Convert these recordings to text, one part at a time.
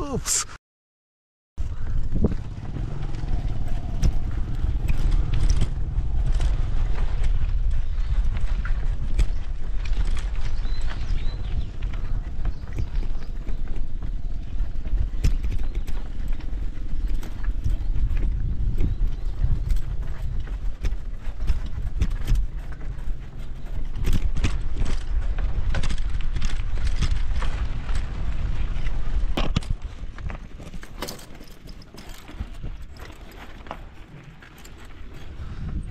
Oops.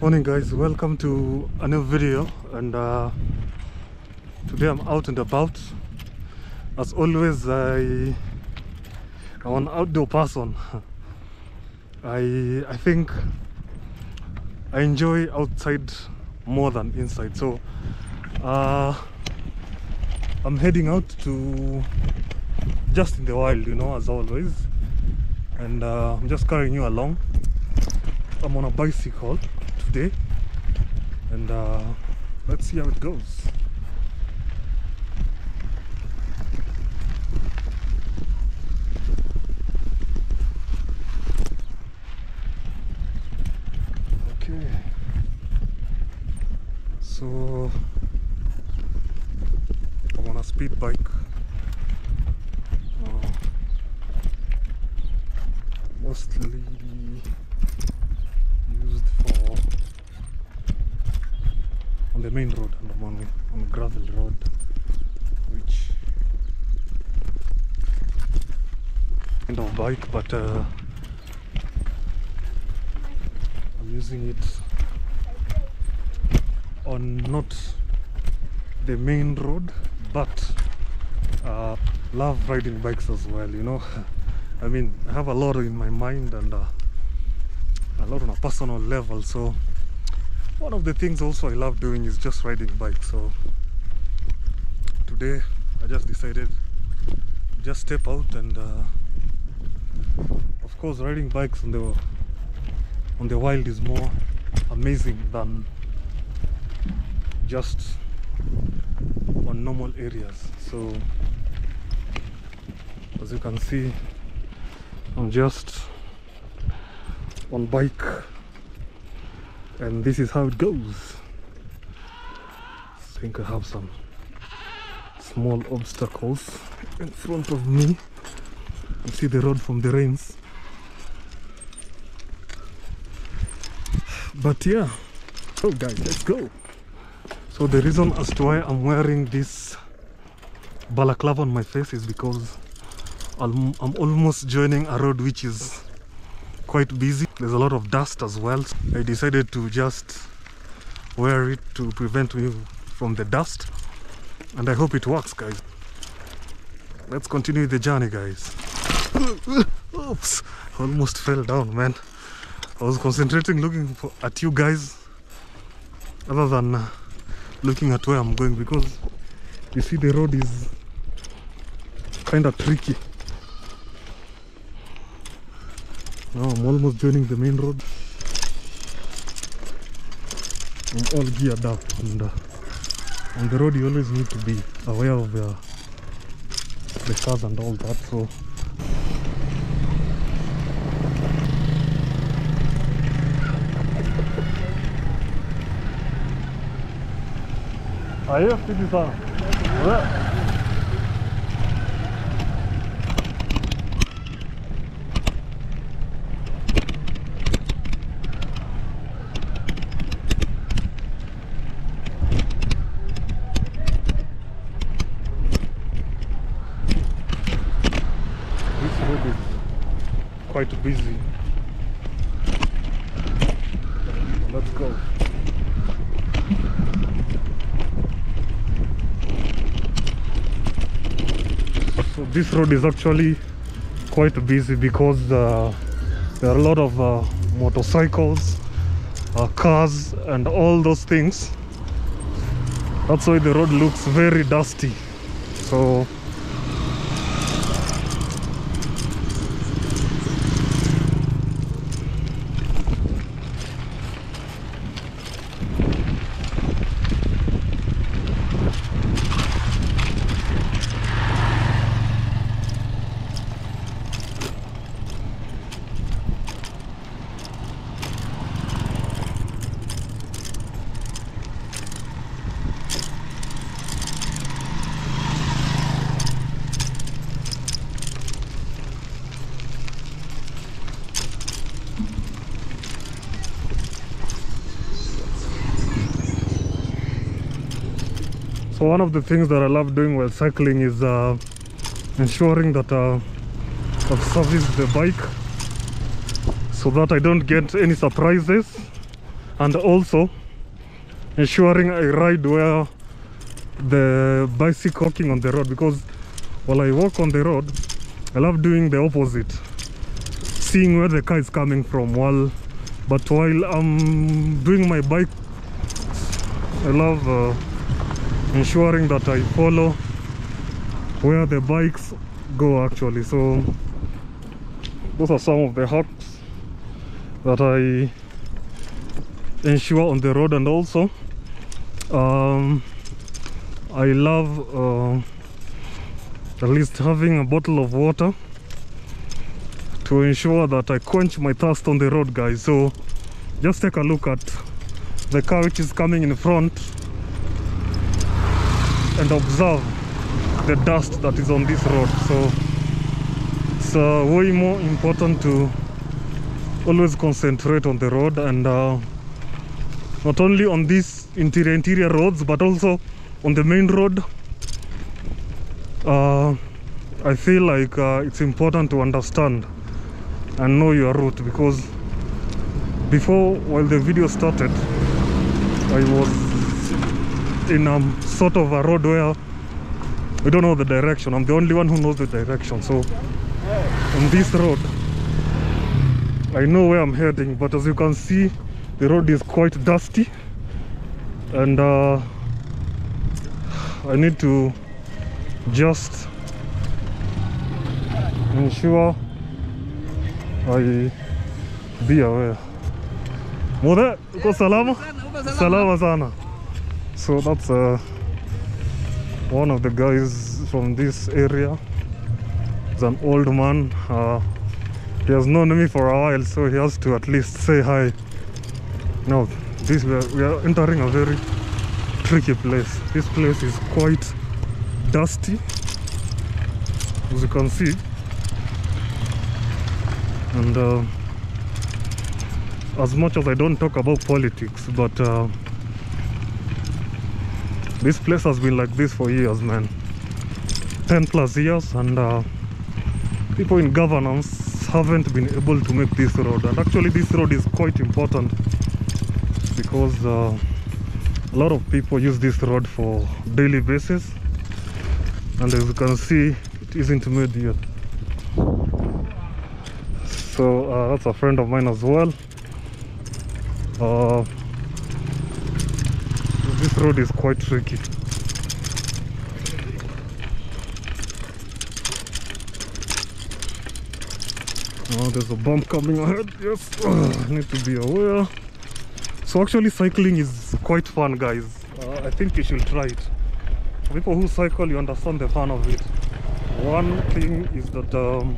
Morning guys, welcome to a new video. And uh, today I'm out and about. As always I I'm an outdoor person. I I think I enjoy outside more than inside. So uh, I'm heading out to just in the wild you know as always. And uh, I'm just carrying you along. I'm on a bicycle today and uh, let's see how it goes. Okay. So I'm on a speed bike uh, mostly used for on the main road and on, on gravel road which kind of bike but uh, I'm using it on not the main road but uh, love riding bikes as well you know. I mean I have a lot in my mind and uh, a lot on a personal level so one of the things also I love doing is just riding bikes so today I just decided just step out and uh, of course riding bikes on the on the wild is more amazing than just on normal areas. So as you can see I'm just on bike and this is how it goes. I think I have some small obstacles in front of me. You see the road from the rains. But yeah. Oh guys let's go. So the reason as to why I'm wearing this balaclava on my face is because I'm, I'm almost joining a road which is quite busy. There's a lot of dust as well. I decided to just wear it to prevent me from the dust. And i hope it works guys. Let's continue the journey guys. Oops. Almost fell down man. I was concentrating looking for, at you guys other than uh, looking at where i'm going because you see the road is kind of tricky now I'm almost joining the main road. I'm all geared up and uh, on the road you always need to be aware of uh, the cars and all that so Are you? de this road is quite busy. Let's go. So this road is actually quite busy because uh, there are a lot of uh, motorcycles, uh, cars and all those things. That's why the road looks very dusty. So So one of the things that I love doing while cycling is uh, ensuring that uh, I've serviced the bike so that I don't get any surprises. And also ensuring I ride where the bicycle walking on the road because while I walk on the road I love doing the opposite. Seeing where the car is coming from while but while I'm doing my bike I love uh, ensuring that I follow where the bikes go actually. So those are some of the hacks that I ensure on the road. And also um, I love uh, at least having a bottle of water to ensure that I quench my thirst on the road guys. So just take a look at the car which is coming in front and observe the dust that is on this road. So it's uh, way more important to always concentrate on the road and uh, not only on these interior interior roads but also on the main road. Uh, I feel like uh, it's important to understand and know your route because before while the video started I was in a sort of a road where I don't know the direction I'm the only one who knows the direction so on this road I know where I'm heading but as you can see the road is quite dusty and uh, I need to just ensure I be aware. Mode, uko salama? Salama sana. So that's uh, one of the guys from this area. He's an old man. Uh, he has known me for a while, so he has to at least say hi. Now, this we are, we are entering a very tricky place. This place is quite dusty, as you can see, and uh, as much as I don't talk about politics, but uh, this place has been like this for years, man. 10 plus years, and uh, people in governance haven't been able to make this road. And actually, this road is quite important because uh, a lot of people use this road for daily basis and as you can see it isn't made yet so uh, that's a friend of mine as well uh, road is quite tricky oh there's a bump coming ahead yes need to be aware so actually cycling is quite fun guys. Uh, i think you should try it. People who cycle you understand the fun of it. One thing is that um,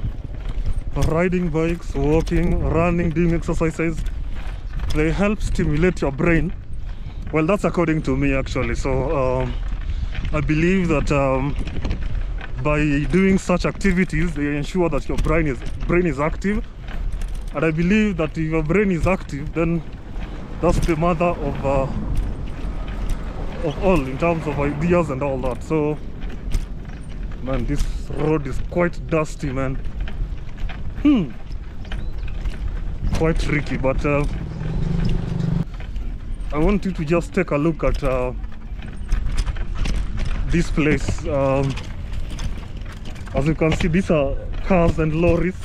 riding bikes walking running doing exercises they help stimulate your brain well that's according to me actually. So um, i believe that um, by doing such activities they ensure that your brain is brain is active. And i believe that if your brain is active then that's the mother of uh, of all in terms of ideas and all that. So man this road is quite dusty man. Hmm. Quite tricky but uh, I want you to just take a look at uh, this place um, as you can see these are cars and lorries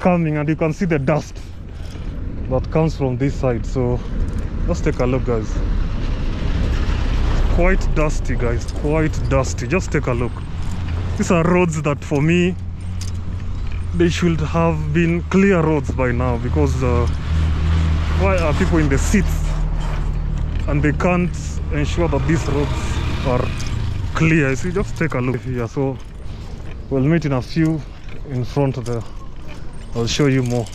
coming and you can see the dust that comes from this side. So let's take a look guys. Quite dusty guys. Quite dusty. Just take a look. These are roads that for me they should have been clear roads by now because uh, why are people in the seats and they can't ensure that these roads are clear. See just take a look here. So we'll meet in a few in front of there. I'll show you more